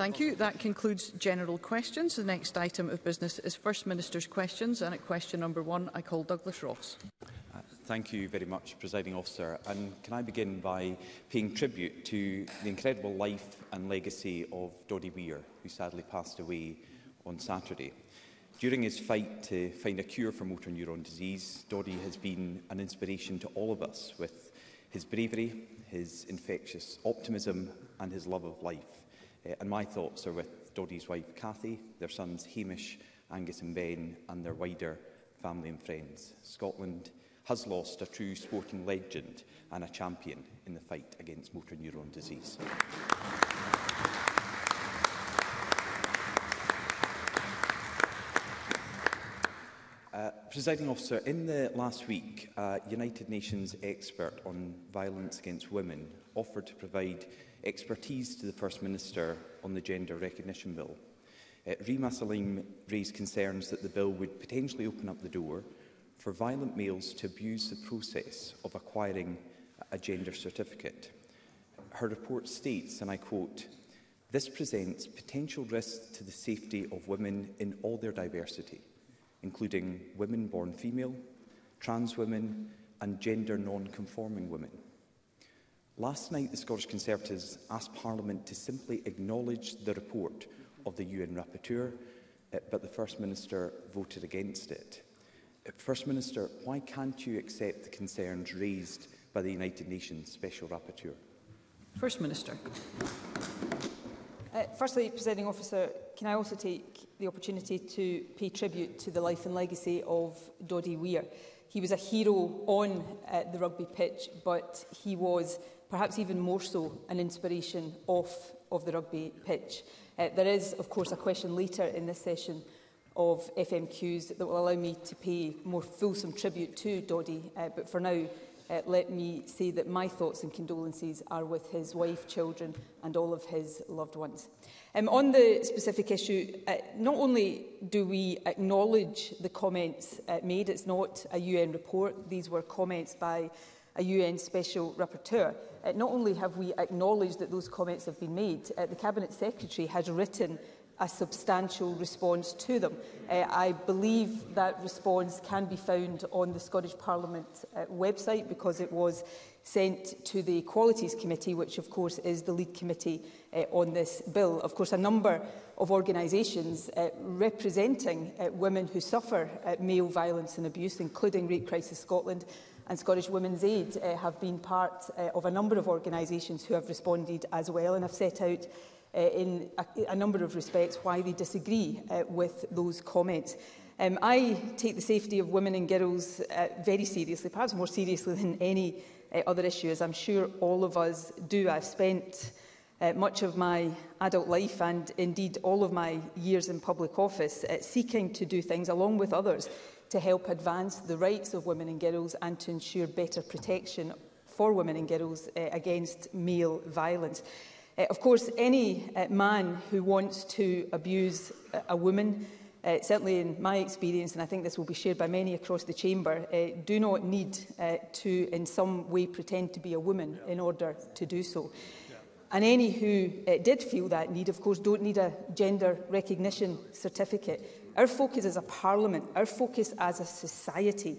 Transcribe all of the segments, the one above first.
Thank you. That concludes general questions. The next item of business is First Minister's questions. And at question number one, I call Douglas Ross. Uh, thank you very much, Presiding Officer. And can I begin by paying tribute to the incredible life and legacy of Doddy Weir, who sadly passed away on Saturday. During his fight to find a cure for motor neuron disease, Doddy has been an inspiration to all of us with his bravery, his infectious optimism and his love of life. Uh, and my thoughts are with Dodie's wife, Cathy, their sons, Hamish, Angus and Ben, and their wider family and friends. Scotland has lost a true sporting legend and a champion in the fight against motor neuron disease. Uh, Presiding officer, in the last week, a uh, United Nations expert on violence against women offered to provide expertise to the First Minister on the Gender Recognition Bill. Uh, Rima Salim raised concerns that the bill would potentially open up the door for violent males to abuse the process of acquiring a gender certificate. Her report states, and I quote, this presents potential risks to the safety of women in all their diversity, including women born female, trans women and gender non-conforming women. Last night, the Scottish Conservatives asked Parliament to simply acknowledge the report of the UN Rapporteur, eh, but the First Minister voted against it. Eh, First Minister, why can't you accept the concerns raised by the United Nations Special Rapporteur? First Minister. Uh, firstly, Presiding Officer, can I also take the opportunity to pay tribute to the life and legacy of Doddy Weir. He was a hero on uh, the rugby pitch, but he was perhaps even more so, an inspiration off of the rugby pitch. Uh, there is, of course, a question later in this session of FMQs that will allow me to pay more fulsome tribute to Doddy, uh, but for now, uh, let me say that my thoughts and condolences are with his wife, children and all of his loved ones. Um, on the specific issue, uh, not only do we acknowledge the comments uh, made, it's not a UN report, these were comments by a UN Special Rapporteur. Uh, not only have we acknowledged that those comments have been made, uh, the Cabinet Secretary has written a substantial response to them. Uh, I believe that response can be found on the Scottish Parliament uh, website because it was sent to the Equalities Committee, which of course is the lead committee uh, on this bill. Of course, a number of organisations uh, representing uh, women who suffer uh, male violence and abuse, including Rape Crisis Scotland, and Scottish Women's Aid uh, have been part uh, of a number of organisations who have responded as well and have set out uh, in a, a number of respects why they disagree uh, with those comments. Um, I take the safety of women and girls uh, very seriously, perhaps more seriously than any uh, other issue, as I'm sure all of us do. I've spent uh, much of my adult life and indeed all of my years in public office uh, seeking to do things along with others to help advance the rights of women and girls and to ensure better protection for women and girls uh, against male violence. Uh, of course, any uh, man who wants to abuse a, a woman, uh, certainly in my experience, and I think this will be shared by many across the chamber, uh, do not need uh, to in some way pretend to be a woman in order to do so. Uh, And any who uh, did feel that need, of course, don't need a gender recognition certificate. Our focus as a parliament, our focus as a society,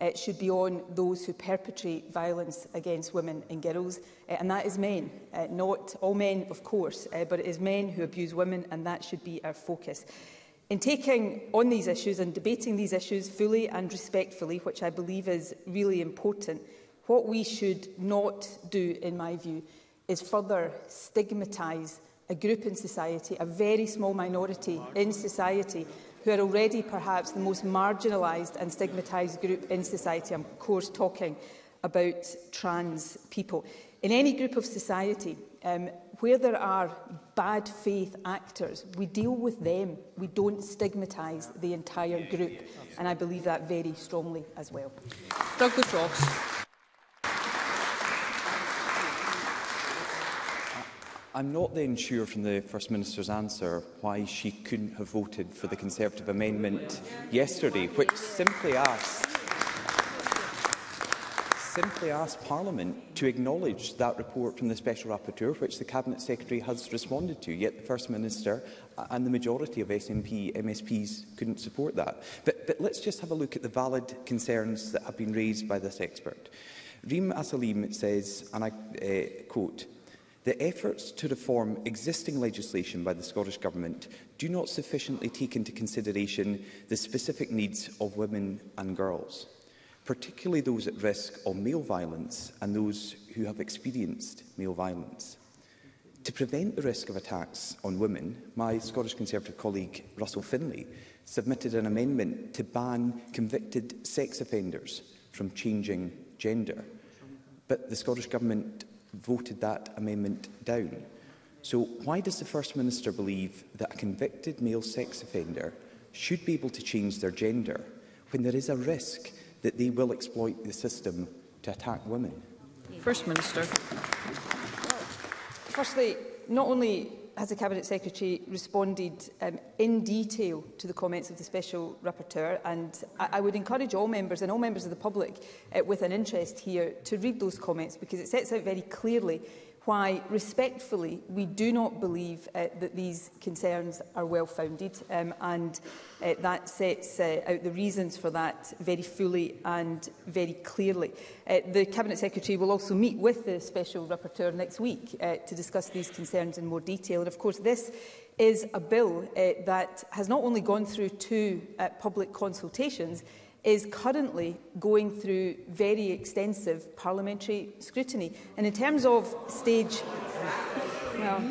uh, should be on those who perpetrate violence against women and girls. Uh, and that is men, uh, not all men, of course, uh, but it is men who abuse women, and that should be our focus. In taking on these issues and debating these issues fully and respectfully, which I believe is really important, what we should not do, in my view, is further stigmatise a group in society, a very small minority in society, who are already perhaps the most marginalised and stigmatised group in society. I'm, of course, talking about trans people. In any group of society, um, where there are bad faith actors, we deal with them. We don't stigmatise the entire group. And I believe that very strongly as well. Douglas Ross. I'm not then sure from the First Minister's answer why she couldn't have voted for the Conservative amendment yesterday, which simply asked simply asked Parliament to acknowledge that report from the Special Rapporteur, which the Cabinet Secretary has responded to, yet the First Minister and the majority of SNP MSPs couldn't support that. But, but let's just have a look at the valid concerns that have been raised by this expert. Reem Asalim says, and I uh, quote, The efforts to reform existing legislation by the Scottish Government do not sufficiently take into consideration the specific needs of women and girls, particularly those at risk of male violence and those who have experienced male violence. To prevent the risk of attacks on women, my Scottish Conservative colleague Russell Finlay submitted an amendment to ban convicted sex offenders from changing gender. But the Scottish Government voted that amendment down. So why does the First Minister believe that a convicted male sex offender should be able to change their gender when there is a risk that they will exploit the system to attack women? First Minister. Well, firstly, not only has the Cabinet Secretary responded um, in detail to the comments of the Special Rapporteur and I, I would encourage all members and all members of the public uh, with an interest here to read those comments because it sets out very clearly why, respectfully, we do not believe uh, that these concerns are well-founded, um, and uh, that sets uh, out the reasons for that very fully and very clearly. Uh, the Cabinet Secretary will also meet with the Special Rapporteur next week uh, to discuss these concerns in more detail. And, of course, this is a bill uh, that has not only gone through two uh, public consultations, is currently going through very extensive parliamentary scrutiny. And in terms of stage... Well,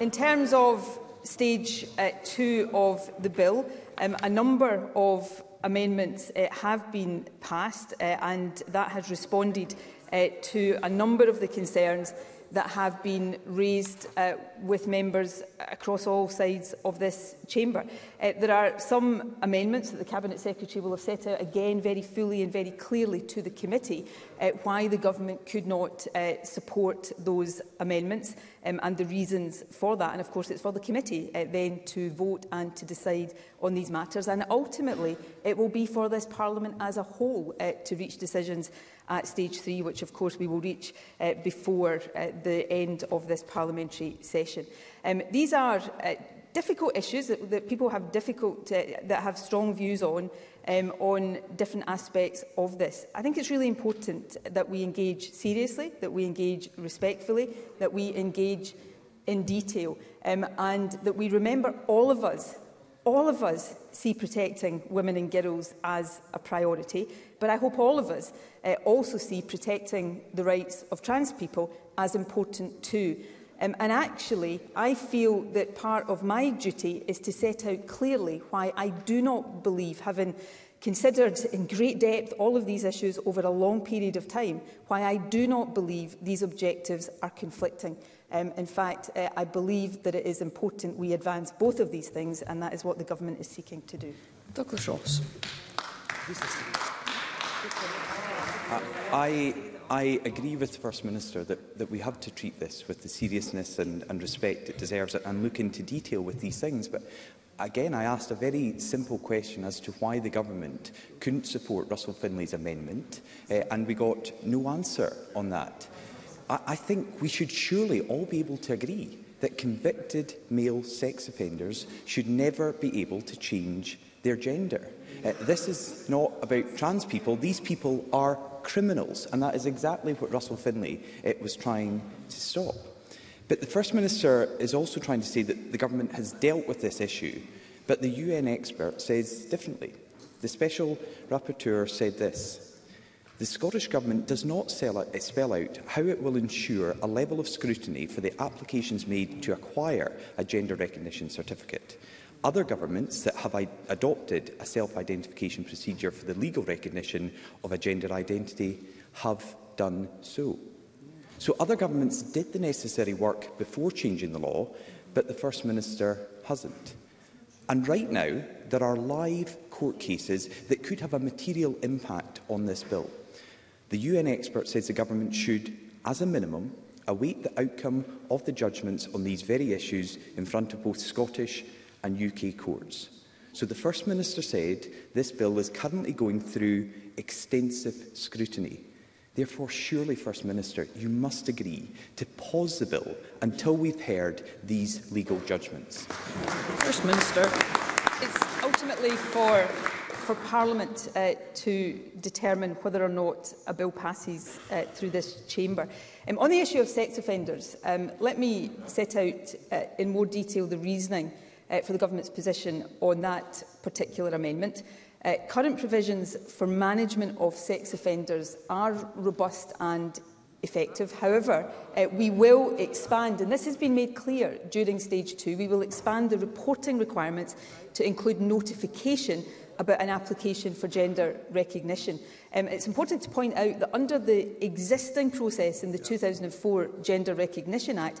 in terms of stage uh, two of the bill, um, a number of amendments uh, have been passed uh, and that has responded uh, to a number of the concerns that have been raised uh, with members across all sides of this chamber. Uh, there are some amendments that the Cabinet Secretary will have set out again very fully and very clearly to the committee uh, why the government could not uh, support those amendments um, and the reasons for that. And of course, it's for the committee uh, then to vote and to decide on these matters. And ultimately, it will be for this Parliament as a whole uh, to reach decisions at stage three, which of course we will reach uh, before uh, the end of this parliamentary session. Um, these are uh, difficult issues that, that people have difficult, uh, that have strong views on, um, on different aspects of this. I think it's really important that we engage seriously, that we engage respectfully, that we engage in detail, um, and that we remember all of us all of us see protecting women and girls as a priority, but I hope all of us uh, also see protecting the rights of trans people as important too. Um, and actually, I feel that part of my duty is to set out clearly why I do not believe, having considered in great depth all of these issues over a long period of time, why I do not believe these objectives are conflicting. Um, in fact, uh, I believe that it is important we advance both of these things, and that is what the government is seeking to do. Douglas Ross. I, I agree with the First Minister that, that we have to treat this with the seriousness and, and respect it deserves and look into detail with these things. But again, I asked a very simple question as to why the government couldn't support Russell Finlay's amendment, uh, and we got no answer on that. I, I think we should surely all be able to agree that convicted male sex offenders should never be able to change their gender. Uh, this is not about trans people. These people are criminals, and that is exactly what Russell Finlay uh, was trying to stop. But the First Minister is also trying to say that the government has dealt with this issue, but the UN expert says differently. The Special Rapporteur said this, The Scottish Government does not out, spell out how it will ensure a level of scrutiny for the applications made to acquire a gender recognition certificate. Other governments that have adopted a self-identification procedure for the legal recognition of a gender identity have done so. So other governments did the necessary work before changing the law, but the First Minister hasn't. And right now, there are live court cases that could have a material impact on this bill. The UN expert says the government should, as a minimum, await the outcome of the judgments on these very issues in front of both Scottish and UK courts. So the First Minister said this bill is currently going through extensive scrutiny. Therefore, surely, First Minister, you must agree to pause the bill until we've heard these legal judgments. First Minister. It's ultimately for for Parliament uh, to determine whether or not a bill passes uh, through this chamber. Um, on the issue of sex offenders, um, let me set out uh, in more detail the reasoning uh, for the government's position on that particular amendment. Uh, current provisions for management of sex offenders are robust and effective. However, uh, we will expand, and this has been made clear during stage two, we will expand the reporting requirements to include notification about an application for gender recognition. Um, it's important to point out that under the existing process in the 2004 Gender Recognition Act,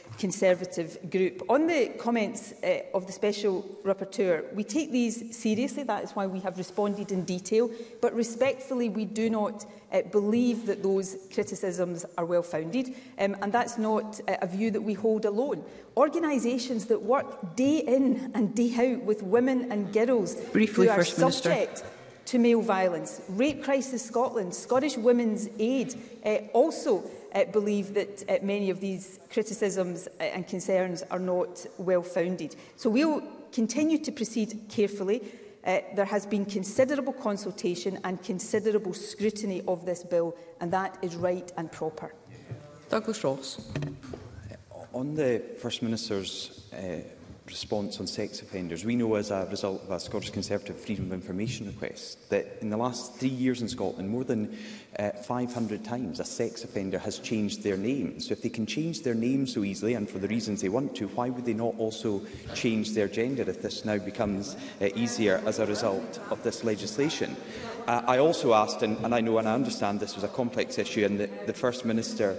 Conservative group. On the comments uh, of the Special Rapporteur, we take these seriously. That is why we have responded in detail. But respectfully, we do not uh, believe that those criticisms are well founded um, and that's not uh, a view that we hold alone. Organisations that work day in and day out with women and girls Briefly, who are First subject Minister. to male violence. Rape Crisis Scotland, Scottish Women's Aid uh, also uh, believe that uh, many of these criticisms uh, and concerns are not well founded. So we'll continue to proceed carefully Uh, there has been considerable consultation and considerable scrutiny of this bill, and that is right and proper. Douglas Ross. On the First Minister's uh, response on sex offenders. We know as a result of a Scottish Conservative Freedom of Information request that in the last three years in Scotland, more than uh, 500 times a sex offender has changed their name. So if they can change their name so easily and for the reasons they want to, why would they not also change their gender if this now becomes uh, easier as a result of this legislation? Uh, I also asked, and, and I know and I understand this was a complex issue, and the, the First Minister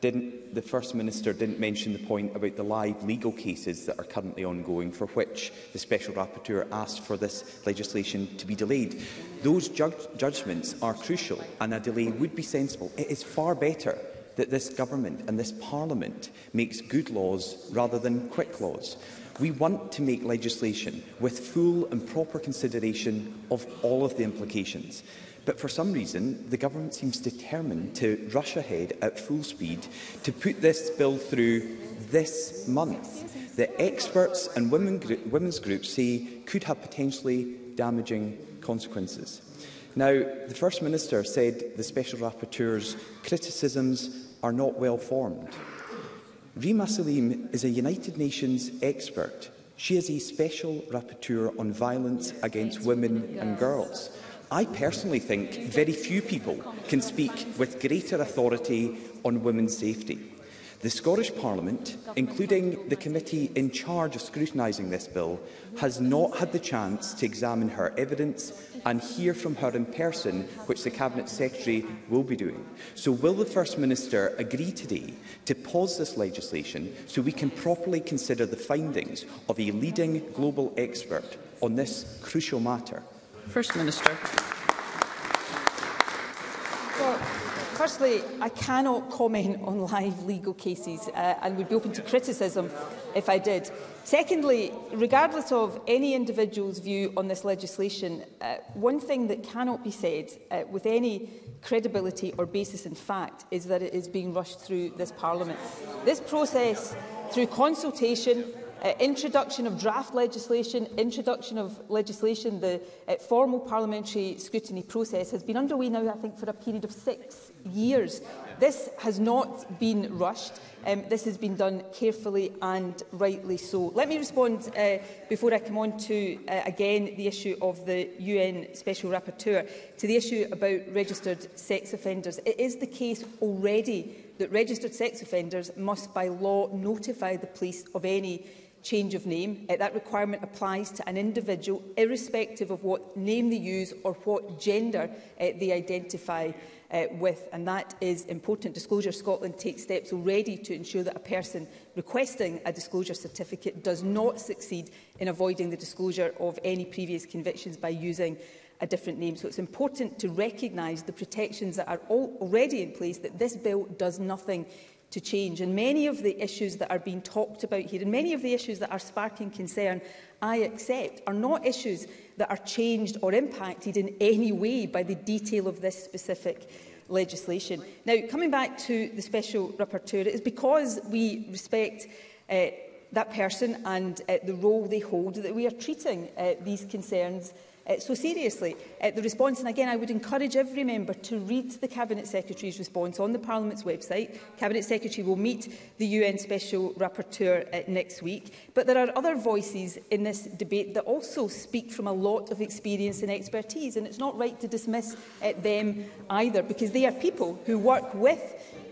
didn't, the First Minister didn't mention the point about the live legal cases that are currently ongoing for which the Special Rapporteur asked for this legislation to be delayed. Those ju judgments are crucial and a delay would be sensible. It is far better that this government and this parliament makes good laws rather than quick laws. We want to make legislation with full and proper consideration of all of the implications. But for some reason, the government seems determined to rush ahead at full speed to put this bill through this month The experts and women gr women's groups say could have potentially damaging consequences. Now, the First Minister said the Special Rapporteur's criticisms are not well formed. Rima Salim is a United Nations expert. She is a Special Rapporteur on Violence Against Women and Girls. I personally think very few people can speak with greater authority on women's safety. The Scottish Parliament, including the committee in charge of scrutinising this bill, has not had the chance to examine her evidence and hear from her in person, which the Cabinet Secretary will be doing. So will the First Minister agree today to pause this legislation so we can properly consider the findings of a leading global expert on this crucial matter? First Minister. Well, firstly, I cannot comment on live legal cases uh, and would be open to criticism if I did. Secondly, regardless of any individual's view on this legislation, uh, one thing that cannot be said uh, with any credibility or basis in fact is that it is being rushed through this Parliament. This process, through consultation, Uh, introduction of draft legislation, introduction of legislation, the uh, formal parliamentary scrutiny process has been underway now, I think, for a period of six years. This has not been rushed. Um, this has been done carefully and rightly so. Let me respond uh, before I come on to, uh, again, the issue of the UN Special Rapporteur, to the issue about registered sex offenders. It is the case already that registered sex offenders must by law notify the police of any change of name, uh, that requirement applies to an individual irrespective of what name they use or what gender uh, they identify uh, with. And that is important. Disclosure Scotland takes steps already to ensure that a person requesting a disclosure certificate does not succeed in avoiding the disclosure of any previous convictions by using a different name. So it's important to recognise the protections that are already in place, that this bill does nothing to change. And many of the issues that are being talked about here and many of the issues that are sparking concern, I accept, are not issues that are changed or impacted in any way by the detail of this specific legislation. Now, coming back to the Special Rapporteur, it is because we respect uh, that person and uh, the role they hold that we are treating uh, these concerns Uh, so seriously, uh, the response, and again I would encourage every member to read the Cabinet Secretary's response on the Parliament's website. Cabinet Secretary will meet the UN Special Rapporteur uh, next week. But there are other voices in this debate that also speak from a lot of experience and expertise, and it's not right to dismiss uh, them either, because they are people who work with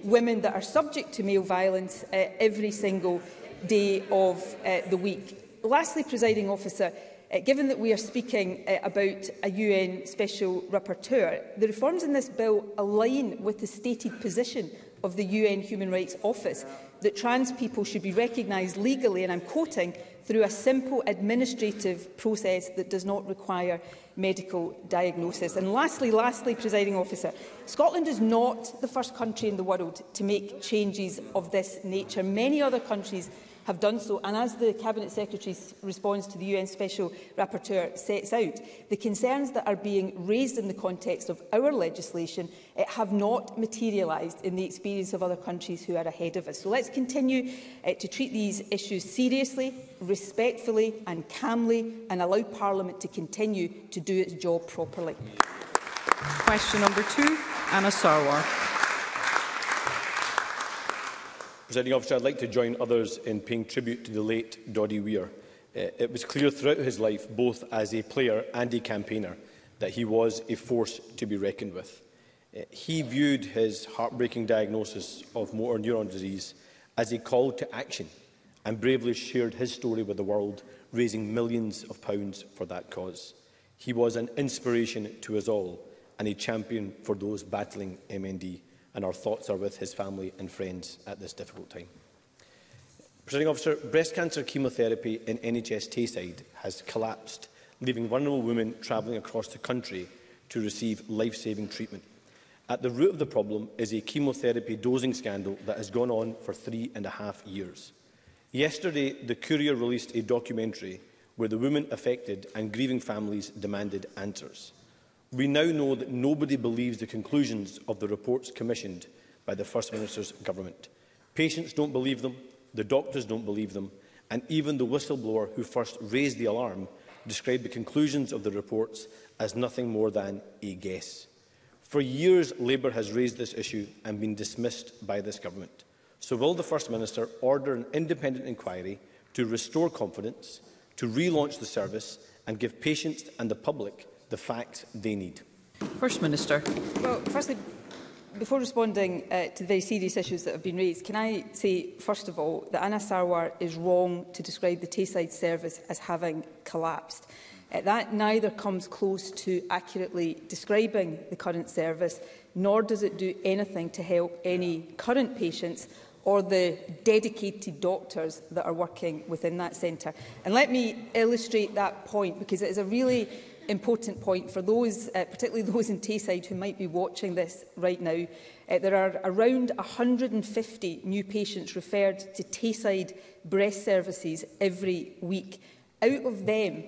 women that are subject to male violence uh, every single day of uh, the week. Lastly, presiding officer, Uh, given that we are speaking uh, about a UN Special Rapporteur, the reforms in this bill align with the stated position of the UN Human Rights Office that trans people should be recognised legally, and I'm quoting, through a simple administrative process that does not require medical diagnosis. And lastly, lastly, presiding officer, Scotland is not the first country in the world to make changes of this nature. Many other countries have done so. And as the Cabinet Secretary's response to the UN Special Rapporteur sets out, the concerns that are being raised in the context of our legislation it eh, have not materialised in the experience of other countries who are ahead of us. So let's continue uh, to treat these issues seriously, respectfully and calmly and allow Parliament to continue to do its job properly. Question number two, Anna Sarwar. Presiding officer, I'd like to join others in paying tribute to the late Doddy Weir. Eh, it was clear throughout his life, both as a player and a campaigner, that he was a force to be reckoned with. Eh, he viewed his heartbreaking diagnosis of motor neuron disease as a call to action and bravely shared his story with the world, raising millions of pounds for that cause. He was an inspiration to us all and a champion for those battling MND and our thoughts are with his family and friends at this difficult time. Presiding officer, breast cancer chemotherapy in NHS Tayside has collapsed, leaving vulnerable women travelling across the country to receive life-saving treatment. At the root of the problem is a chemotherapy dosing scandal that has gone on for three and a half years. Yesterday, the Courier released a documentary where the women affected and grieving families demanded answers. We now know that nobody believes the conclusions of the reports commissioned by the First Minister's government. Patients don't believe them, the doctors don't believe them, and even the whistleblower who first raised the alarm described the conclusions of the reports as nothing more than a guess. For years, Labour has raised this issue and been dismissed by this government. So will the First Minister order an independent inquiry to restore confidence, to relaunch the service and give patients and the public the facts they need. First Minister. Well, firstly, before responding uh, to the very serious issues that have been raised, can I say, first of all, that Anna Sarwar is wrong to describe the Tayside service as having collapsed. Uh, that neither comes close to accurately describing the current service, nor does it do anything to help any current patients or the dedicated doctors that are working within that centre. And let me illustrate that point, because it is a really important point for those, uh, particularly those in Tayside who might be watching this right now. Uh, there are around 150 new patients referred to Tayside breast services every week. Out of them,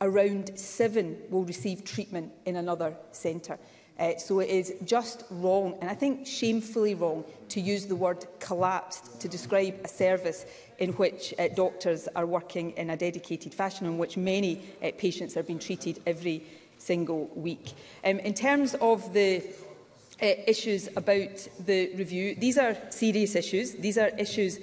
around seven will receive treatment in another centre. Uh, so it is just wrong, and I think shamefully wrong, to use the word collapsed to describe a service in which uh, doctors are working in a dedicated fashion, in which many uh, patients are being treated every single week. Um, in terms of the uh, issues about the review, these are serious issues. These are issues uh,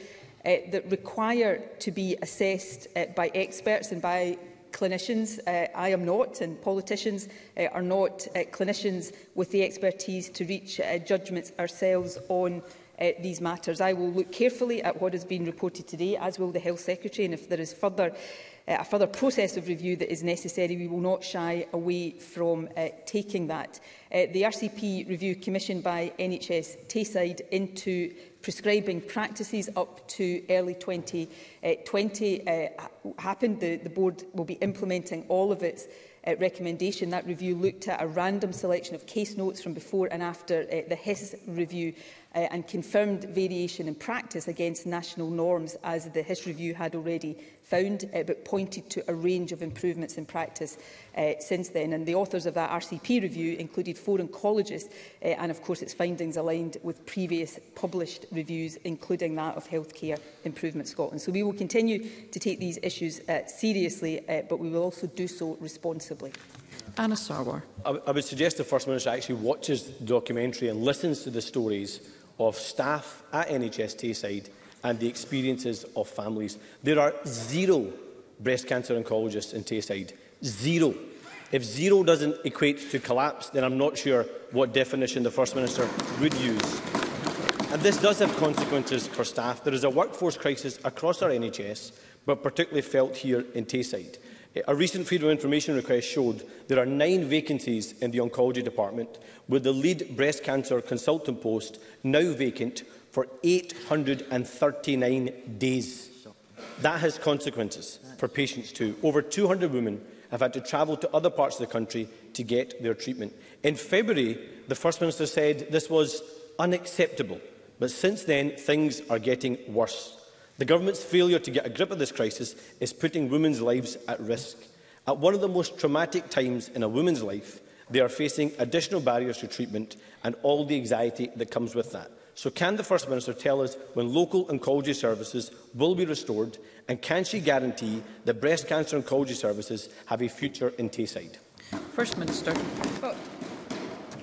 that require to be assessed uh, by experts and by clinicians. Uh, I am not, and politicians uh, are not uh, clinicians with the expertise to reach uh, judgments ourselves on uh, these matters. I will look carefully at what has been reported today, as will the Health Secretary, and if there is further Uh, a further process of review that is necessary, we will not shy away from uh, taking that. Uh, the RCP review commissioned by NHS Tayside into prescribing practices up to early 2020 uh, happened. The, the board will be implementing all of its uh, recommendation. That review looked at a random selection of case notes from before and after uh, the HIS e review uh, and confirmed variation in practice against national norms, as the history review had already found, uh, but pointed to a range of improvements in practice uh, since then. And the authors of that RCP review included four oncologists, uh, and of course its findings aligned with previous published reviews, including that of Healthcare Improvement Scotland. So we will continue to take these issues uh, seriously, uh, but we will also do so responsibly. Anna Sarwar. I, I would suggest the First Minister actually watches the documentary and listens to the stories of staff at NHS Tayside and the experiences of families. There are zero breast cancer oncologists in Tayside. Zero. If zero doesn't equate to collapse, then I'm not sure what definition the First Minister would use. And this does have consequences for staff. There is a workforce crisis across our NHS, but particularly felt here in Tayside. A recent Freedom of Information request showed there are nine vacancies in the oncology department, with the lead breast cancer consultant post now vacant for 839 days. That has consequences for patients too. Over 200 women have had to travel to other parts of the country to get their treatment. In February, the First Minister said this was unacceptable, but since then things are getting worse. The government's failure to get a grip of this crisis is putting women's lives at risk. At one of the most traumatic times in a woman's life, they are facing additional barriers to treatment and all the anxiety that comes with that. So can the First Minister tell us when local oncology services will be restored and can she guarantee that breast cancer oncology services have a future in Tayside? First Minister. Oh.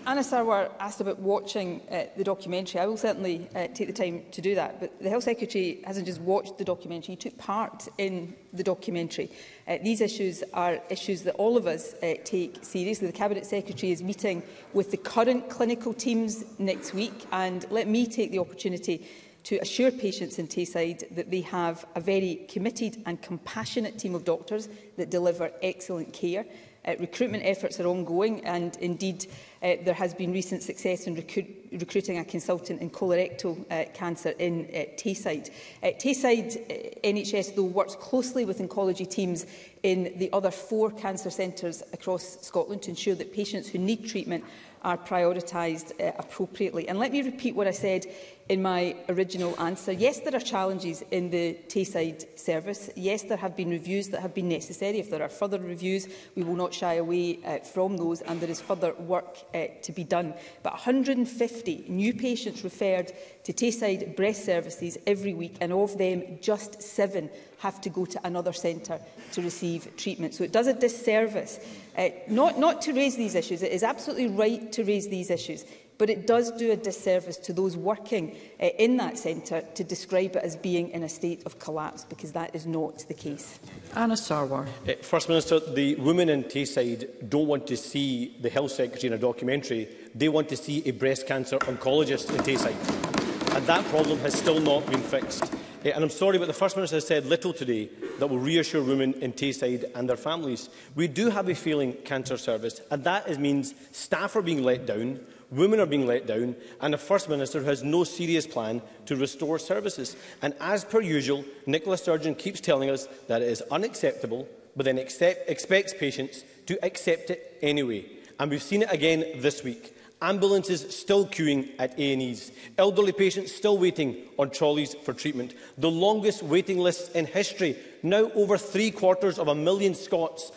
Anna Sarwar asked about watching uh, the documentary. I will certainly uh, take the time to do that. But the Health Secretary hasn't just watched the documentary, he took part in the documentary. Uh, these issues are issues that all of us uh, take seriously. The Cabinet Secretary is meeting with the current clinical teams next week. And let me take the opportunity to assure patients in Tayside that they have a very committed and compassionate team of doctors that deliver excellent care. Uh, recruitment efforts are ongoing and indeed Uh, there has been recent success in recruit recruiting a consultant in colorectal uh, cancer in uh, Tayside. Uh, Tayside uh, NHS, though, works closely with oncology teams in the other four cancer centres across Scotland to ensure that patients who need treatment are prioritised uh, appropriately. And let me repeat what I said in my original answer. Yes, there are challenges in the Tayside service. Yes, there have been reviews that have been necessary. If there are further reviews, we will not shy away uh, from those, and there is further work uh, to be done. But 150 new patients referred to Tayside breast services every week, and of them, just seven have to go to another centre to receive treatment. So it does a disservice uh, not, not to raise these issues. It is absolutely right to raise these issues, but it does do a disservice to those working uh, in that centre to describe it as being in a state of collapse, because that is not the case. Anna Sarwar. Uh, First Minister, the women in Tayside don't want to see the health secretary in a documentary. They want to see a breast cancer oncologist in Tayside. And that problem has still not been fixed. Eh, and I'm sorry, but the First Minister has said little today that will reassure women in Tayside and their families. We do have a failing cancer service, and that is, means staff are being let down, women are being let down, and the First Minister has no serious plan to restore services. And as per usual, Nicola Sturgeon keeps telling us that it is unacceptable, but then accept, expects patients to accept it anyway. And we've seen it again this week ambulances still queuing at A&Es, elderly patients still waiting on trolleys for treatment, the longest waiting lists in history, now over three quarters of a million Scots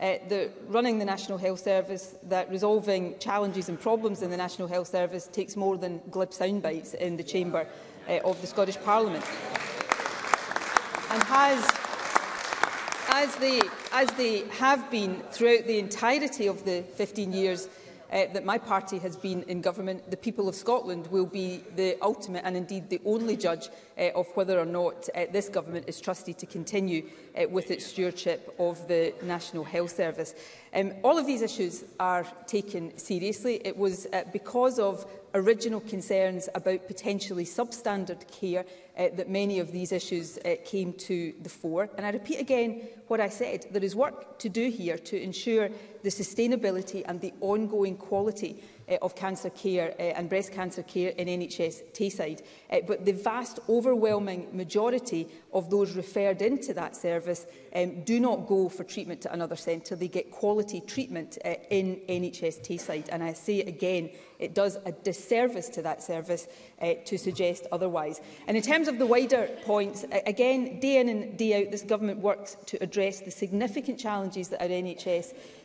uh, that running the National Health Service, that resolving challenges and problems in the National Health Service takes more than glib soundbites in the chamber uh, of the Scottish Parliament. And has, as they, as they have been throughout the entirety of the 15 years, uh, that my party has been in government, the people of Scotland will be the ultimate and indeed the only judge uh, of whether or not uh, this government is trusted to continue uh, with its stewardship of the National Health Service. Um, all of these issues are taken seriously. It was uh, because of original concerns about potentially substandard care uh, that many of these issues uh, came to the fore. And I repeat again what I said, there is work to do here to ensure the sustainability and the ongoing quality uh, of cancer care uh, and breast cancer care in NHS Tayside. Uh, but the vast overwhelming majority of those referred into that service um, do not go for treatment to another centre. They get quality treatment uh, in NHS Tayside. And I say again, It does a disservice to that service uh, to suggest otherwise. And in terms of the wider points, again, day in and day out, this government works to address the significant challenges that our NHS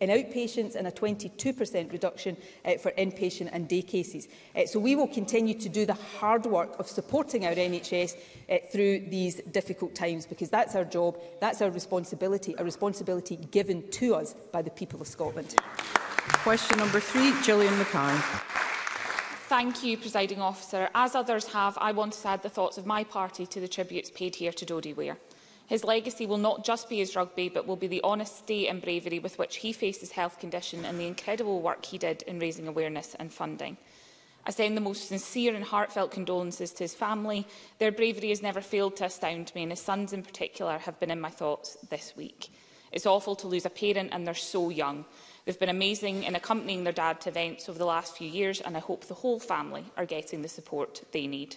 in outpatients and a 22% reduction uh, for inpatient and day cases. Uh, so we will continue to do the hard work of supporting our NHS uh, through these difficult times because that's our job, that's our responsibility, a responsibility given to us by the people of Scotland. Question number three, Gillian Mackay. Thank you, Presiding Officer. As others have, I want to add the thoughts of my party to the tributes paid here to Dodie Weir. His legacy will not just be his rugby, but will be the honesty and bravery with which he faced his health condition and the incredible work he did in raising awareness and funding. I send the most sincere and heartfelt condolences to his family. Their bravery has never failed to astound me, and his sons in particular have been in my thoughts this week. It's awful to lose a parent and they're so young. They've been amazing in accompanying their dad to events over the last few years, and I hope the whole family are getting the support they need.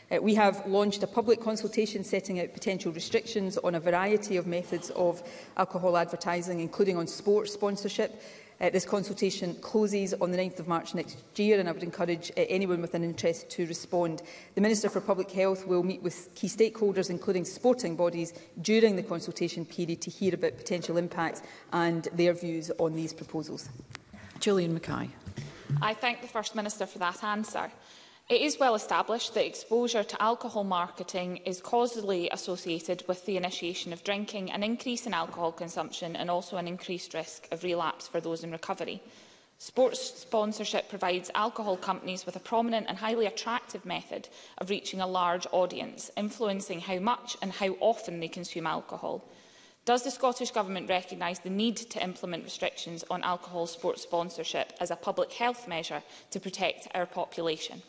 Uh, we have launched a public consultation setting out potential restrictions on a variety of methods of alcohol advertising, including on sports sponsorship, Uh, this consultation closes on the 9th of March next year and I would encourage uh, anyone with an interest to respond. The Minister for Public Health will meet with key stakeholders including sporting bodies during the consultation period to hear about potential impacts and their views on these proposals. Julian Mackay. I thank the First Minister for that answer. It is well established that exposure to alcohol marketing is causally associated with the initiation of drinking, an increase in alcohol consumption and also an increased risk of relapse for those in recovery. Sports sponsorship provides alcohol companies with a prominent and highly attractive method of reaching a large audience, influencing how much and how often they consume alcohol. Does the Scottish Government recognise the need to implement restrictions on alcohol sports sponsorship as a public health measure to protect our population?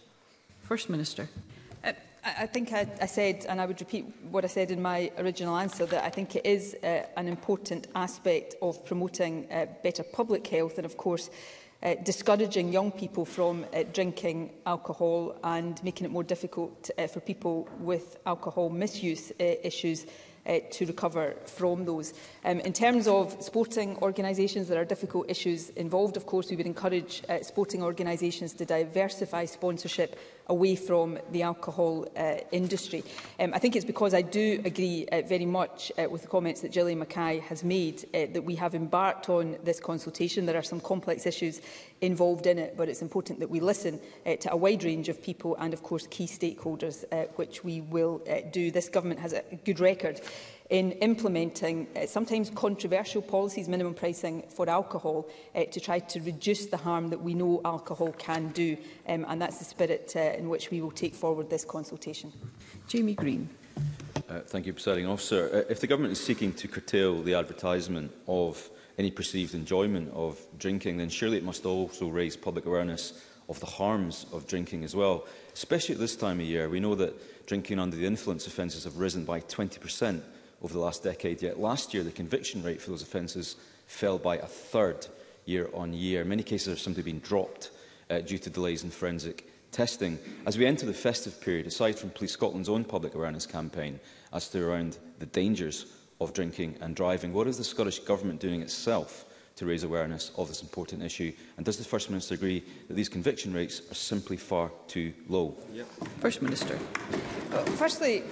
First Minister. Uh, I think I, I said, and I would repeat what I said in my original answer, that I think it is uh, an important aspect of promoting uh, better public health and, of course, uh, discouraging young people from uh, drinking alcohol and making it more difficult uh, for people with alcohol misuse uh, issues uh, to recover from those. Um, in terms of sporting organisations, there are difficult issues involved. Of course, we would encourage uh, sporting organisations to diversify sponsorship away from the alcohol uh, industry. Um, I think it's because I do agree uh, very much uh, with the comments that Gillian Mackay has made uh, that we have embarked on this consultation. There are some complex issues involved in it, but it's important that we listen uh, to a wide range of people and, of course, key stakeholders, uh, which we will uh, do. This government has a good record in implementing uh, sometimes controversial policies, minimum pricing for alcohol, uh, to try to reduce the harm that we know alcohol can do. Um, and that's the spirit uh, in which we will take forward this consultation. Jamie Green. Uh, thank you, Presiding Officer. Uh, if the Government is seeking to curtail the advertisement of any perceived enjoyment of drinking, then surely it must also raise public awareness of the harms of drinking as well. Especially at this time of year, we know that drinking under the influence offences have risen by 20% over the last decade, yet last year the conviction rate for those offences fell by a third year on year. Many cases have simply been dropped uh, due to delays in forensic testing. As we enter the festive period, aside from Police Scotland's own public awareness campaign as to around the dangers of drinking and driving, what is the Scottish Government doing itself to raise awareness of this important issue? And does the First Minister agree that these conviction rates are simply far too low? Yep. First Minister. Well, uh, firstly,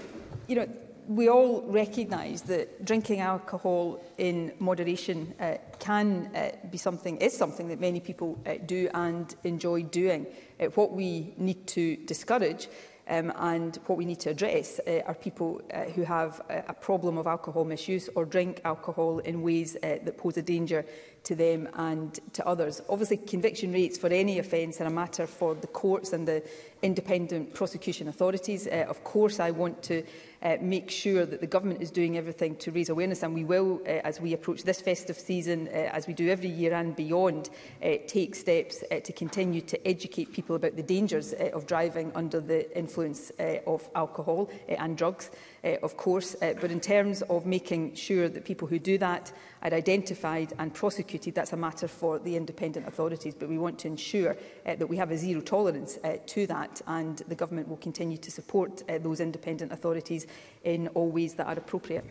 you know, we all recognise that drinking alcohol in moderation uh, can uh, be something, is something that many people uh, do and enjoy doing. Uh, what we need to discourage um, and what we need to address uh, are people uh, who have a, a problem of alcohol misuse or drink alcohol in ways uh, that pose a danger to them and to others. Obviously, conviction rates for any offence are a matter for the courts and the independent prosecution authorities. Uh, of course, I want to uh, make sure that the government is doing everything to raise awareness. And we will, uh, as we approach this festive season, uh, as we do every year and beyond, uh, take steps uh, to continue to educate people about the dangers uh, of driving under the influence uh, of alcohol uh, and drugs, uh, of course. Uh, but in terms of making sure that people who do that are identified and prosecuted, that's a matter for the independent authorities. But we want to ensure uh, that we have a zero tolerance uh, to that and the government will continue to support uh, those independent authorities in all ways that are appropriate.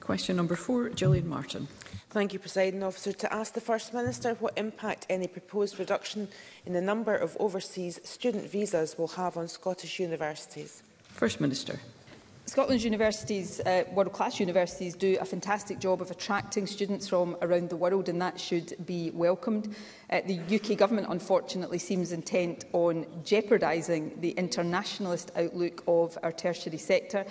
Question number four, Gillian Martin. Thank you, Presiding Officer. To ask the First Minister what impact any proposed reduction in the number of overseas student visas will have on Scottish universities. First Minister. Scotland's universities, uh, world-class universities, do a fantastic job of attracting students from around the world and that should be welcomed. Uh, the UK government, unfortunately, seems intent on jeopardising the internationalist outlook of our tertiary sector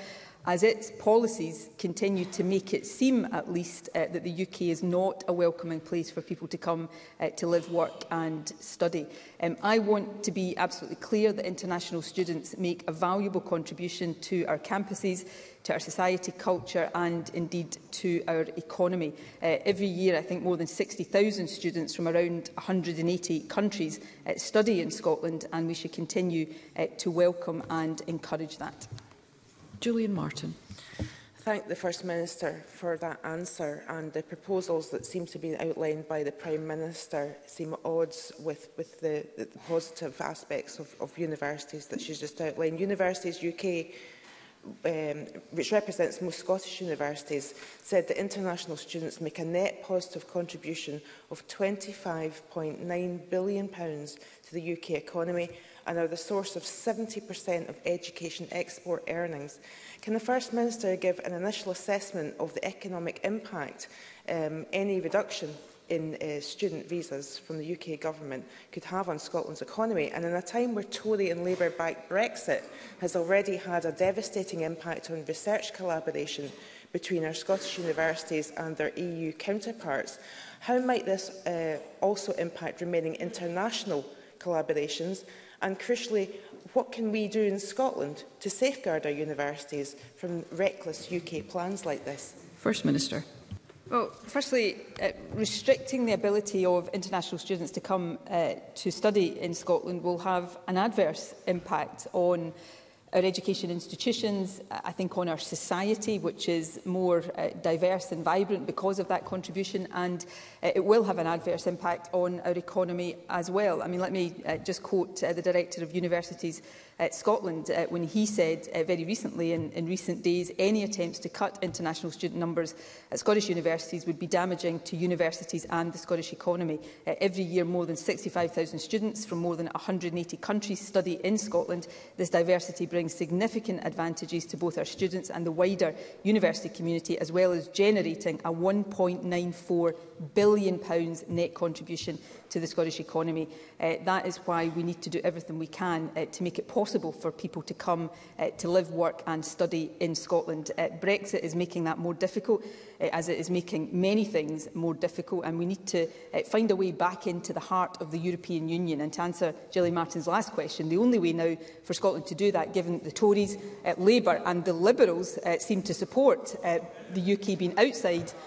as its policies continue to make it seem, at least, uh, that the UK is not a welcoming place for people to come uh, to live, work and study. Um, I want to be absolutely clear that international students make a valuable contribution to our campuses, to our society, culture and indeed to our economy. Uh, every year, I think more than 60,000 students from around 180 countries uh, study in Scotland and we should continue uh, to welcome and encourage that. Julian Martin. Thank the First Minister for that answer and the proposals that seem to be outlined by the Prime Minister seem at odds with, with the, the positive aspects of, of universities that she's just outlined. Universities UK um, which represents most Scottish universities, said that international students make a net positive contribution of £25.9 billion pounds to the UK economy and are the source of 70% of education export earnings. Can the First Minister give an initial assessment of the economic impact um, any reduction in uh, student visas from the UK government could have on Scotland's economy. And in a time where Tory and Labour-backed Brexit has already had a devastating impact on research collaboration between our Scottish universities and their EU counterparts, how might this uh, also impact remaining international collaborations? And crucially, what can we do in Scotland to safeguard our universities from reckless UK plans like this? First Minister. Well, firstly, uh, restricting the ability of international students to come uh, to study in Scotland will have an adverse impact on our education institutions, I think on our society, which is more uh, diverse and vibrant because of that contribution, and uh, it will have an adverse impact on our economy as well. I mean, let me uh, just quote uh, the Director of Universities uh, Scotland uh, when he said uh, very recently in, in recent days any attempts to cut international student numbers at Scottish universities would be damaging to universities and the Scottish economy. Uh, every year more than 65,000 students from more than 180 countries study in Scotland. This diversity brings significant advantages to both our students and the wider university community as well as generating a 1.94 billion pounds net contribution to the Scottish economy. Uh, that is why we need to do everything we can uh, to make it possible for people to come uh, to live, work and study in Scotland. Uh, Brexit is making that more difficult, uh, as it is making many things more difficult, and we need to uh, find a way back into the heart of the European Union. And to answer Gillian Martin's last question, the only way now for Scotland to do that, given the Tories, uh, Labour and the Liberals uh, seem to support uh, the UK being outside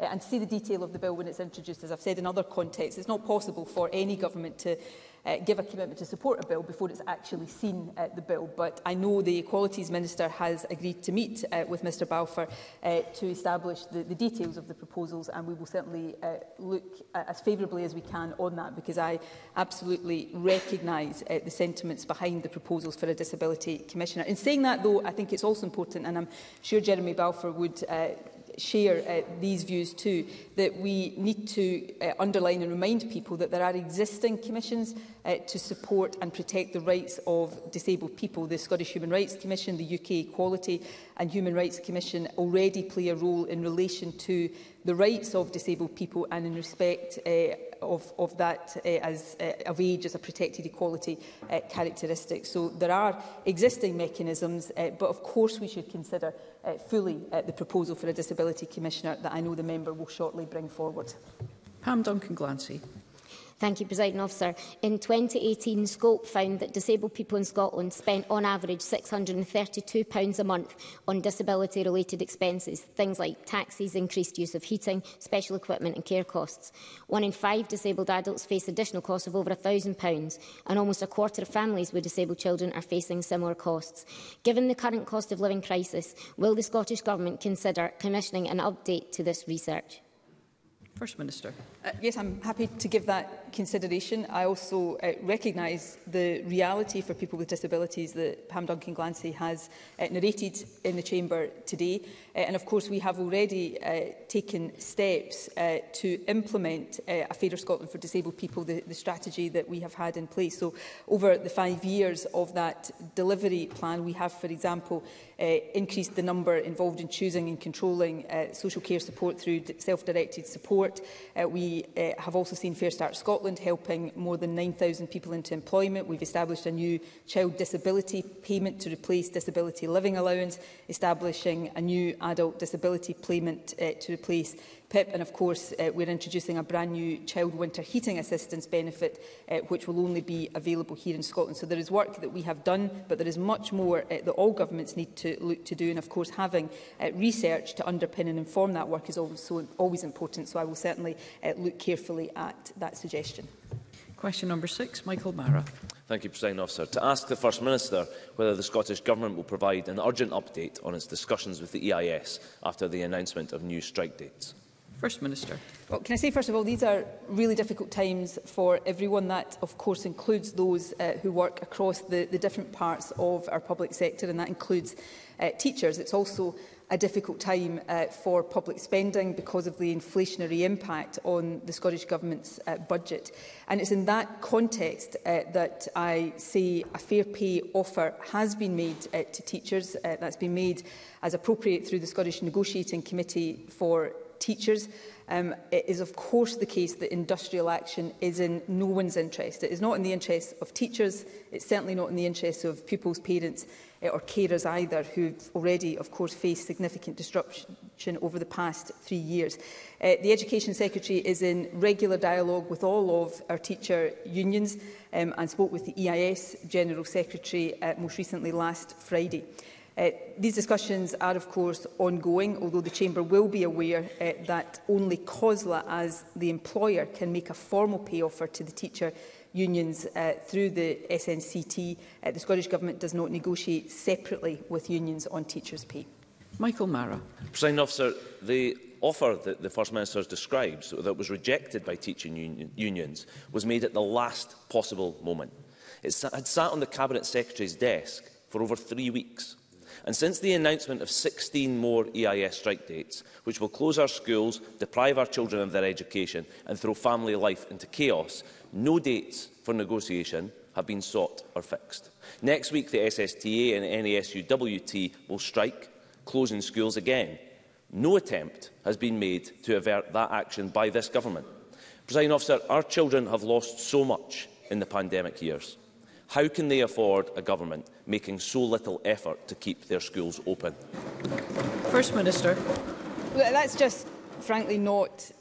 uh, and see the detail of the bill when it's introduced, as I've said in other contexts. It's not possible for any government to uh, give a commitment to support a bill before it's actually seen uh, the bill. But I know the Equalities Minister has agreed to meet uh, with Mr Balfour uh, to establish the, the details of the proposals and we will certainly uh, look uh, as favourably as we can on that because I absolutely recognise uh, the sentiments behind the proposals for a Disability Commissioner. In saying that though, I think it's also important and I'm sure Jeremy Balfour would uh, share uh, these views too, that we need to uh, underline and remind people that there are existing commissions uh, to support and protect the rights of disabled people. The Scottish Human Rights Commission, the UK Equality and Human Rights Commission already play a role in relation to the rights of disabled people and in respect uh, of, of that uh, as uh, eh, a wage as a protected equality uh, characteristic. So there are existing mechanisms, uh, but of course we should consider uh, fully uh, the proposal for a disability commissioner that I know the member will shortly bring forward. Pam Duncan Glancy. Thank you, President Officer. In 2018, Scope found that disabled people in Scotland spent on average £632 a month on disability-related expenses, things like taxis, increased use of heating, special equipment and care costs. One in five disabled adults face additional costs of over £1,000, and almost a quarter of families with disabled children are facing similar costs. Given the current cost of living crisis, will the Scottish Government consider commissioning an update to this research? First Minister. Uh, yes, I'm happy to give that consideration. I also uh, recognise the reality for people with disabilities that Pam Duncan Glancy has uh, narrated in the Chamber today. Uh, and of course, we have already uh, taken steps uh, to implement uh, a Fairer Scotland for Disabled People, the, the strategy that we have had in place. So over the five years of that delivery plan, we have, for example, uh, increased the number involved in choosing and controlling uh, social care support through self-directed support. Uh, we uh, have also seen Fair Start Scotland helping more than 9,000 people into employment. We've established a new child disability payment to replace disability living allowance, establishing a new adult disability payment uh, to replace PIP. And of course, uh, we're introducing a brand new child winter heating assistance benefit, uh, which will only be available here in Scotland. So there is work that we have done, but there is much more uh, that all governments need to look to do. And of course, having uh, research to underpin and inform that work is also always important. So I will certainly uh, look carefully at that suggestion. Question number six, Michael Mara. Thank you, President Officer. To ask the First Minister whether the Scottish Government will provide an urgent update on its discussions with the EIS after the announcement of new strike dates. First Minister. Well, can I say, first of all, these are really difficult times for everyone. That, of course, includes those uh, who work across the, the different parts of our public sector, and that includes uh, teachers. It's also a difficult time uh, for public spending because of the inflationary impact on the Scottish Government's uh, budget. And it's in that context uh, that I say a fair pay offer has been made uh, to teachers. Uh, that's been made as appropriate through the Scottish Negotiating Committee for teachers. Um, it is, of course, the case that industrial action is in no one's interest. It is not in the interest of teachers. It's certainly not in the interest of pupils, parents uh, or carers either, who already, of course, faced significant disruption over the past three years. Uh, the Education Secretary is in regular dialogue with all of our teacher unions um, and spoke with the EIS General Secretary uh, most recently last Friday. Uh, these discussions are, of course, ongoing, although the Chamber will be aware uh, that only COSLA, as the employer, can make a formal pay offer to the teacher unions uh, through the SNCT. Uh, the Scottish Government does not negotiate separately with unions on teachers' pay. Michael Mara. President Officer, the offer that the First Minister describes, that was rejected by teaching union, unions, was made at the last possible moment. It had sat on the Cabinet Secretary's desk for over three weeks And since the announcement of 16 more EIS strike dates, which will close our schools, deprive our children of their education and throw family life into chaos, no dates for negotiation have been sought or fixed. Next week, the SSTA and NASUWT will strike, closing schools again. No attempt has been made to avert that action by this government. Presiding officer, our children have lost so much in the pandemic years. How can they afford a government making so little effort to keep their schools open? First Minister. Well, that's just frankly not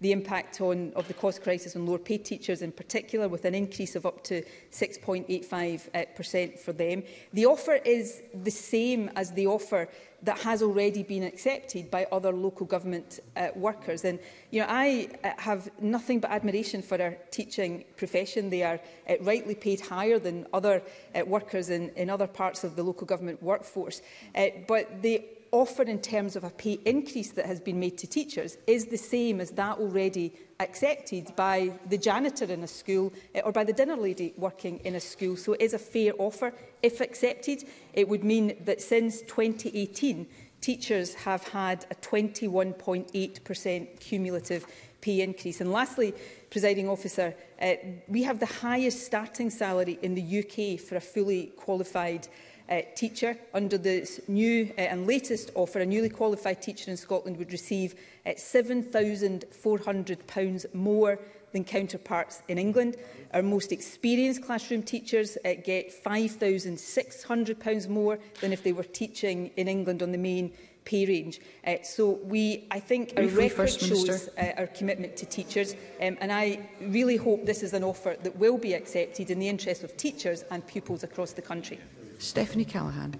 the impact on, of the cost crisis on lower paid teachers in particular, with an increase of up to 6.85% uh, for them. The offer is the same as the offer that has already been accepted by other local government uh, workers. And you know, I uh, have nothing but admiration for our teaching profession. They are uh, rightly paid higher than other uh, workers in, in other parts of the local government workforce. Uh, but they offer in terms of a pay increase that has been made to teachers is the same as that already accepted by the janitor in a school eh, or by the dinner lady working in a school. So it is a fair offer. If accepted, it would mean that since 2018, teachers have had a 21.8% cumulative pay increase. And lastly, presiding officer, uh, we have the highest starting salary in the UK for a fully qualified teacher uh, teacher. Under this new uh, and latest offer, a newly qualified teacher in Scotland would receive uh, £7,400 more than counterparts in England. Our most experienced classroom teachers uh, get £5,600 more than if they were teaching in England on the main pay range. Uh, so we, I think our Briefly record First shows uh, our commitment to teachers um, and I really hope this is an offer that will be accepted in the interest of teachers and pupils across the country. Stephanie Callaghan.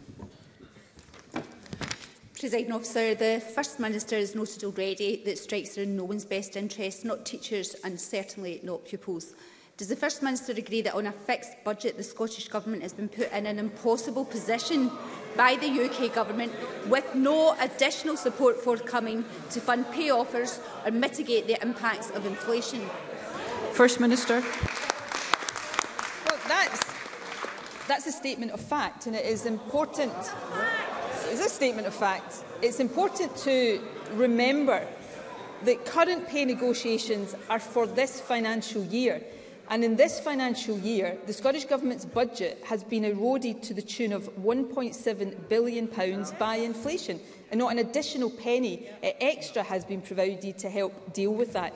Presiding officer, the First Minister has noted already that strikes are in no one's best interest, not teachers and certainly not pupils. Does the First Minister agree that on a fixed budget the Scottish Government has been put in an impossible position by the UK Government with no additional support forthcoming to fund pay offers or mitigate the impacts of inflation? First Minister. That's a statement of fact, and it is important. It's a statement of fact. It's important to remember that current pay negotiations are for this financial year. And in this financial year, the Scottish Government's budget has been eroded to the tune of 1.7 billion pounds by inflation, and not an additional penny eh, extra has been provided to help deal with that.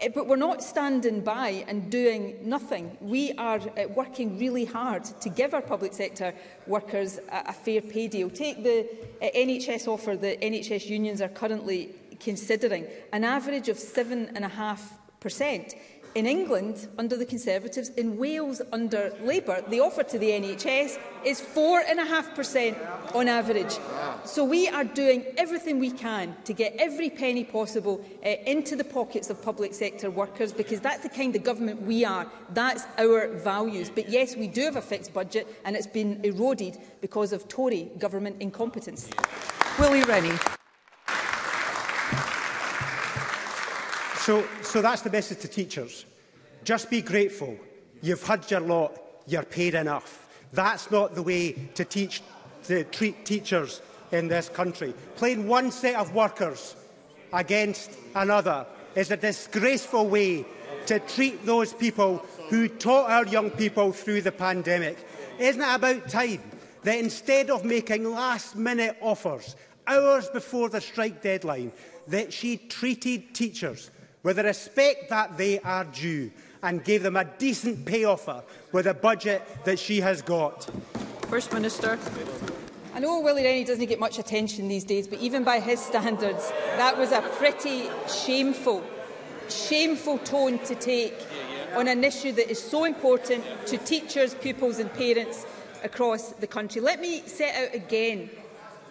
Eh, but we're not standing by and doing nothing. We are uh, working really hard to give our public sector workers a, a fair pay deal. Take the uh, eh, NHS offer that NHS unions are currently considering, an average of 7.5 in England under the Conservatives, in Wales under Labour, the offer to the NHS is 4.5% on average. So we are doing everything we can to get every penny possible uh, into the pockets of public sector workers because that's the kind of government we are. That's our values. But yes, we do have a fixed budget and it's been eroded because of Tory government incompetence. Willie Rennie. So, so that's the message to teachers. Just be grateful. You've had your lot. You're paid enough. That's not the way to teach to treat teachers in this country. Playing one set of workers against another is a disgraceful way to treat those people who taught our young people through the pandemic. Isn't it about time that instead of making last-minute offers hours before the strike deadline, that she treated teachers with the respect that they are due and gave them a decent pay offer with a budget that she has got. First Minister. I know Willie Rennie doesn't get much attention these days, but even by his standards, that was a pretty shameful, shameful tone to take on an issue that is so important to teachers, pupils and parents across the country. Let me set out again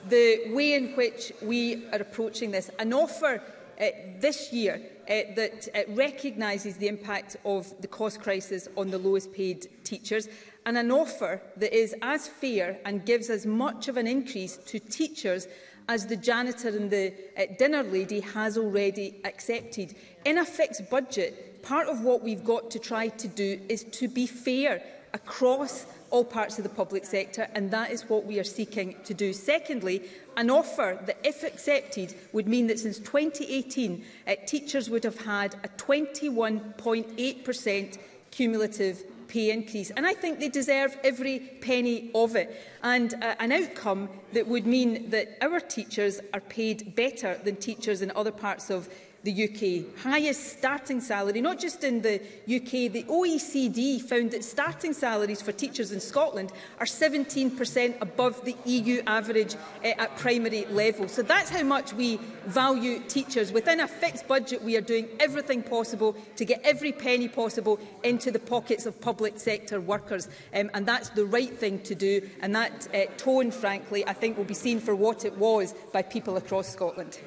the way in which we are approaching this. An offer uh, this year uh, that uh, recognises the impact of the cost crisis on the lowest paid teachers and an offer that is as fair and gives as much of an increase to teachers as the janitor and the uh, dinner lady has already accepted. In a fixed budget, part of what we've got to try to do is to be fair across all parts of the public sector, and that is what we are seeking to do. Secondly, an offer that, if accepted, would mean that since 2018, uh, teachers would have had a 21.8% cumulative pay increase. And I think they deserve every penny of it. And uh, an outcome that would mean that our teachers are paid better than teachers in other parts of the UK. Highest starting salary, not just in the UK, the OECD found that starting salaries for teachers in Scotland are 17% above the EU average uh, at primary level. So that's how much we value teachers. Within a fixed budget, we are doing everything possible to get every penny possible into the pockets of public sector workers. Um, and that's the right thing to do. And that uh, tone, frankly, I think will be seen for what it was by people across Scotland.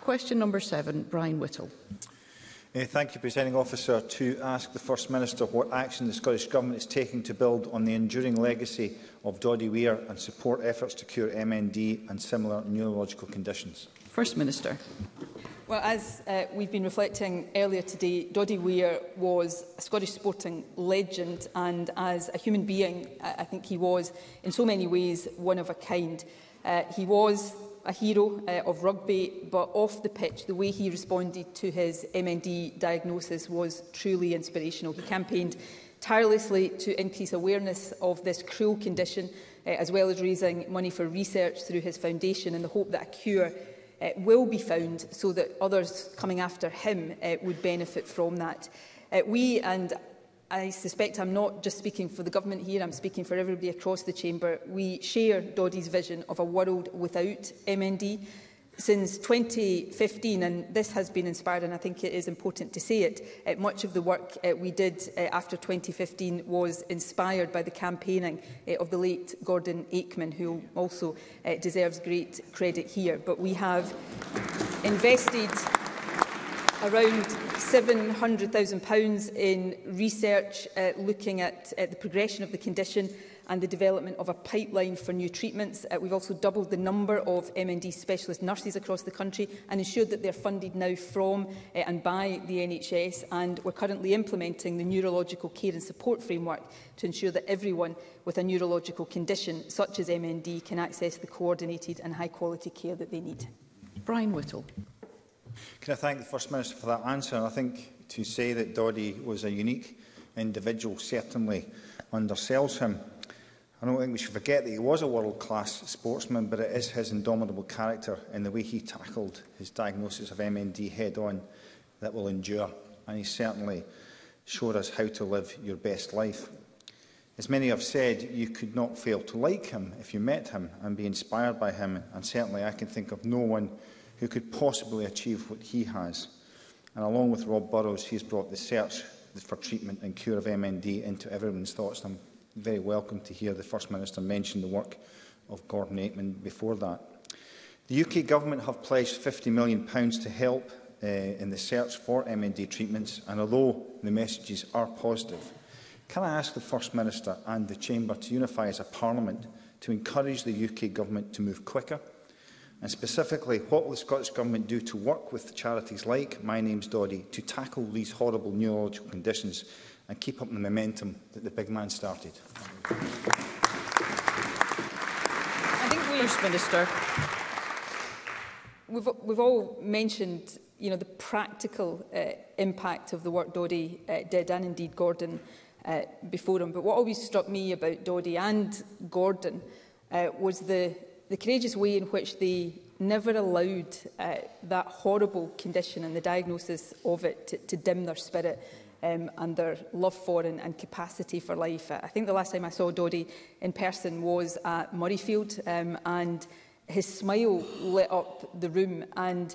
Question number seven, Brian Whittle. Eh, thank you, Presiding Officer. To ask the First Minister what action the Scottish Government is taking to build on the enduring legacy of Doddy Weir and support efforts to cure MND and similar neurological conditions. First Minister. Well, as uh, we've been reflecting earlier today, Doddy Weir was a Scottish sporting legend and as a human being, I, think he was in so many ways one of a kind. Uh, he was a hero uh, of rugby, but off the pitch, the way he responded to his MND diagnosis was truly inspirational. He campaigned tirelessly to increase awareness of this cruel condition, uh, as well as raising money for research through his foundation in the hope that a cure uh, will be found so that others coming after him uh, would benefit from that. Uh, we and I suspect I'm not just speaking for the government here, I'm speaking for everybody across the chamber. We share Doddy's vision of a world without MND. Since 2015, and this has been inspired, and I think it is important to say it, uh, much of the work uh, we did uh, after 2015 was inspired by the campaigning uh, of the late Gordon Aikman, who also uh, deserves great credit here. But we have invested around £700,000 in research uh, looking at uh, the progression of the condition and the development of a pipeline for new treatments. Uh, we've also doubled the number of MND specialist nurses across the country and ensured that they're funded now from uh, and by the NHS and we're currently implementing the neurological care and support framework to ensure that everyone with a neurological condition such as MND can access the coordinated and high quality care that they need. Brian Whittle. Can I thank the First Minister for that answer? And I think to say that Doddy was a unique individual certainly undersells him. I don't think we should forget that he was a world-class sportsman, but it is his indomitable character and the way he tackled his diagnosis of MND head-on that will endure. And he certainly showed us how to live your best life. As many have said, you could not fail to like him if you met him and be inspired by him. And certainly I can think of no one who could possibly achieve what he has. And along with Rob Burrows, he has brought the search for treatment and cure of MND into everyone's thoughts. And I'm very welcome to hear the First Minister mention the work of Gordon Aitman before that. The UK Government have pledged £50 million to help uh, in the search for MND treatments, and although the messages are positive, can I ask the First Minister and the Chamber to unify as a Parliament to encourage the UK Government to move quicker and specifically what will the Scottish Government do to work with charities like My Name's Doddy to tackle these horrible neurological conditions and keep up the momentum that the big man started? I think we, First Minister. We've, we've all mentioned you know, the practical uh, impact of the work Doddy uh, did and indeed Gordon uh, before him. But what always struck me about Doddy and Gordon uh, was the the courageous way in which they never allowed uh, that horrible condition and the diagnosis of it to, to dim their spirit um, and their love for and, and capacity for life. I think the last time I saw Dodie in person was at Murrayfield um, and his smile lit up the room and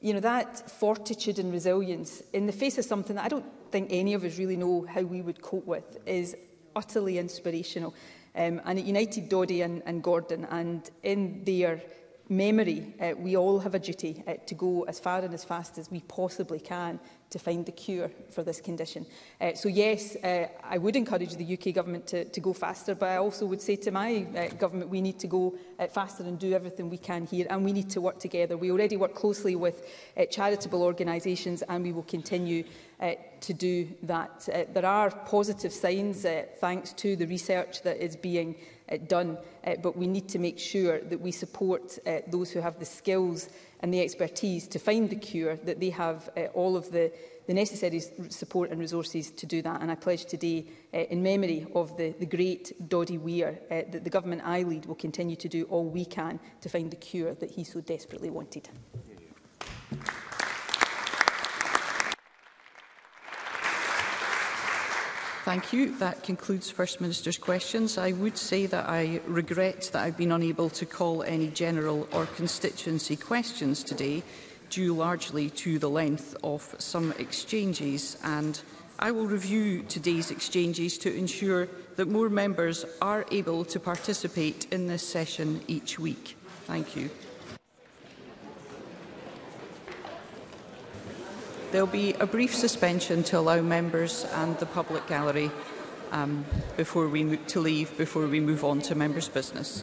you know that fortitude and resilience in the face of something that I don't think any of us really know how we would cope with is utterly inspirational um, and it united Doddy and, and Gordon. And in their memory, uh, we all have a duty uh, to go as far and as fast as we possibly can to find the cure for this condition. Uh, so yes, uh, I would encourage the UK government to, to go faster, but I also would say to my uh, government, we need to go uh, faster and do everything we can here, and we need to work together. We already work closely with uh, charitable organisations, and we will continue uh, to do that. Uh, there are positive signs uh, thanks to the research that is being uh, done, uh, but we need to make sure that we support uh, those who have the skills and the expertise to find the cure, that they have uh, all of the, the necessary support and resources to do that. And I pledge today, uh, in memory of the, the great Doddy Weir, uh, that the government I lead will continue to do all we can to find the cure that he so desperately wanted. Thank you. Thank you. That concludes First Minister's questions. I would say that I regret that I've been unable to call any general or constituency questions today, due largely to the length of some exchanges. And I will review today's exchanges to ensure that more members are able to participate in this session each week. Thank you. There'll be a brief suspension to allow members and the public gallery um, before we to leave before we move on to members' business.